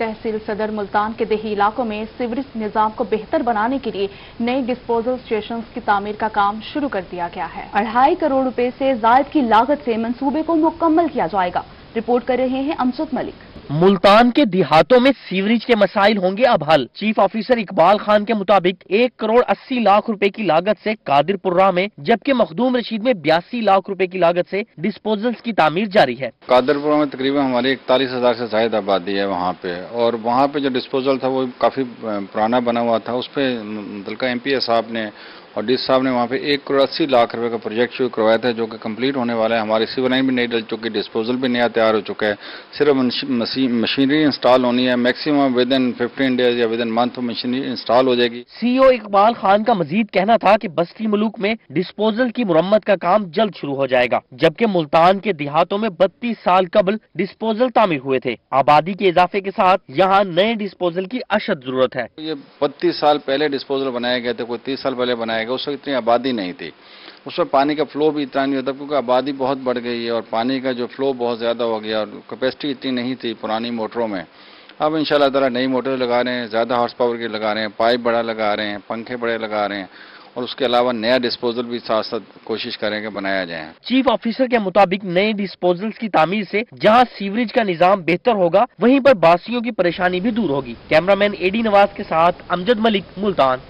तहसील सदर मुल्तान के देही इलाकों में सीवरेज निज़ाम को बेहतर बनाने के लिए नए डिस्पोजल स्टेशन की तामीर का काम शुरू कर दिया गया है। अढ़ाई करोड़ रुपए से जायद की लागत से मंसूबे को मुकम्मल किया जाएगा। रिपोर्ट कर रहे हैं अमसुद मलिक। मुल्तान के देहातों में सीवरेज के मसाइल होंगे अब हल चीफ ऑफिसर इकबाल खान के मुताबिक एक करोड़ अस्सी लाख रुपए की लागत से कादिरपुरा में, जबकि मखदूम रशीद में बयासी लाख रुपए की लागत से डिस्पोजल्स की तामीर जारी है। कादरपुरा में तकरीबन हमारी इकतालीस हज़ार से जायद आबादी है वहाँ पे। और वहाँ पे जो डिस्पोजल था वो काफ़ी पुराना बना हुआ था। उस पर मुतलका एम पी साहब ने और डी साहब ने वहाँ पे एक करोड़ अस्सी लाख रुपए का प्रोजेक्ट शुरू करवाया था जो कि कंप्लीट होने वाला है। हमारी सीवर लाइन भी नहीं डल चुकी डिस्पोजल भी नया तैयार हो चुका है। सिर्फ़ मशीनरी इंस्टॉल होनी है। Maximum within fifteen days या within month machinery install हो जाएगी। सीईओ इकबाल खान का मजीद कहना था कि बस्ती मुल्क में डिस्पोजल की मुरम्मत का काम जल्द शुरू हो जाएगा जबकि मुल्तान के देहातों में बत्तीस साल कबल डिस्पोजल तामीर हुए थे। आबादी के इजाफे के साथ यहाँ नए डिस्पोजल की अशद ज़रूरत है। ये बत्तीस साल पहले डिस्पोजल बनाए गए थे कोई तीस साल पहले बनाए जाएगा। उस वक्त इतनी आबादी नहीं थी। उसमें पानी का फ्लो भी इतना नहीं होता, क्योंकि आबादी बहुत बढ़ गई है और पानी का जो फ्लो बहुत ज़्यादा हो गया और कैपेसिटी इतनी नहीं थी पुरानी मोटरों में। अब इन ताला नई मोटर लगा रहे हैं, ज़्यादा हॉर्स पावर की लगा रहे हैं, पाइप बड़ा लगा रहे हैं, पंखे बड़े लगा रहे हैं और उसके अलावा नया डिस्पोजल भी साथ साथ कोशिश करेंगे बनाया जाए। चीफ ऑफिसर के मुताबिक नए डिस्पोजल की तामीर से जहाँ सीवरेज का निज़ाम बेहतर होगा, वहीं पर बासियों की परेशानी भी दूर होगी। कैमरामैन एडी नवाज़ के साथ अमजद मलिक, मुल्तान।